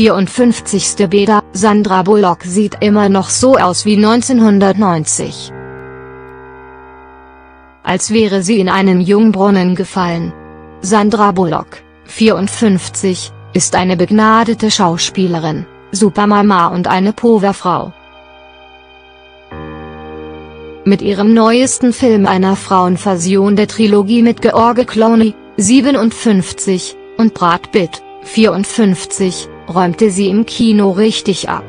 54. Beda, Sandra Bullock sieht immer noch so aus wie 1990. Als wäre sie in einen Jungbrunnen gefallen. Sandra Bullock, 54, ist eine begnadete Schauspielerin, Supermama und eine Powerfrau. Mit ihrem neuesten Film einer Frauenversion der Trilogie mit George Clooney, 57, und Brad Pitt, 54, räumte sie im Kino richtig ab.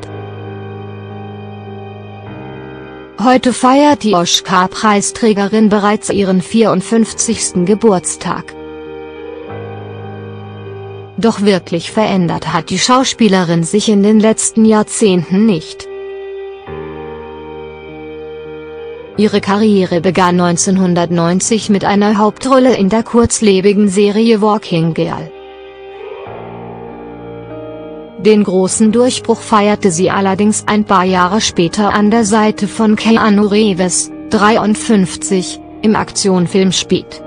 Heute feiert die Oscar-Preisträgerin bereits ihren 54. Geburtstag. Doch wirklich verändert hat die Schauspielerin sich in den letzten Jahrzehnten nicht. Ihre Karriere begann 1990 mit einer Hauptrolle in der kurzlebigen Serie Walking Girl. Den großen Durchbruch feierte sie allerdings ein paar Jahre später an der Seite von Keanu Reeves, 53, im Aktionfilm Speed.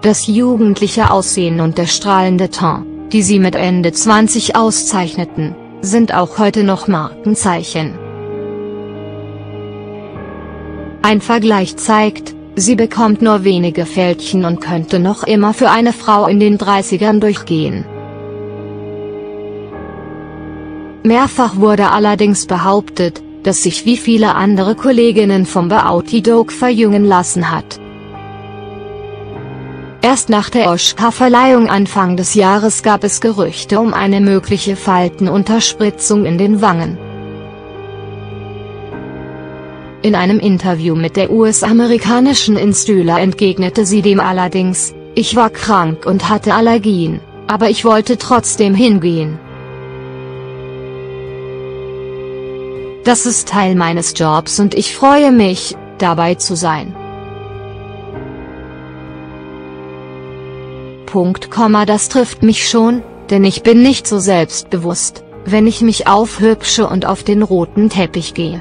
Das jugendliche Aussehen und der strahlende Ton, die sie mit Ende 20 auszeichneten, sind auch heute noch Markenzeichen. Ein Vergleich zeigt, sie bekommt nur wenige Fältchen und könnte noch immer für eine Frau in den 30ern durchgehen. Mehrfach wurde allerdings behauptet, dass sich wie viele andere Kolleginnen vom Beauty Dog verjüngen lassen hat. Erst nach der Oscar-Verleihung Anfang des Jahres gab es Gerüchte um eine mögliche Faltenunterspritzung in den Wangen. In einem Interview mit der US-amerikanischen Instüler entgegnete sie dem allerdings, ich war krank und hatte Allergien, aber ich wollte trotzdem hingehen. Das ist Teil meines Jobs und ich freue mich, dabei zu sein. Punkt, das trifft mich schon, denn ich bin nicht so selbstbewusst, wenn ich mich aufhübsche und auf den roten Teppich gehe.